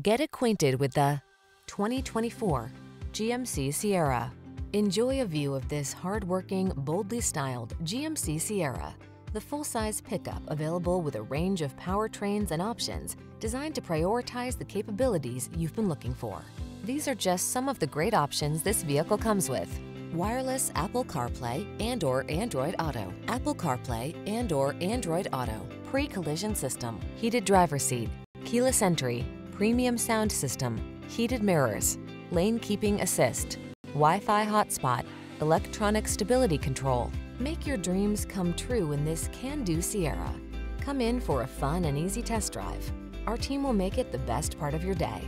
Get acquainted with the 2024 GMC Sierra. Enjoy a view of this hard-working, boldly styled GMC Sierra, the full-size pickup available with a range of powertrains and options designed to prioritize the capabilities you've been looking for. These are just some of the great options this vehicle comes with. Wireless Apple CarPlay and or Android Auto, Apple CarPlay and or Android Auto, pre-collision system, heated driver seat, keyless entry, premium sound system, heated mirrors, lane keeping assist, Wi-Fi hotspot, electronic stability control. Make your dreams come true in this can-do Sierra. Come in for a fun and easy test drive. Our team will make it the best part of your day.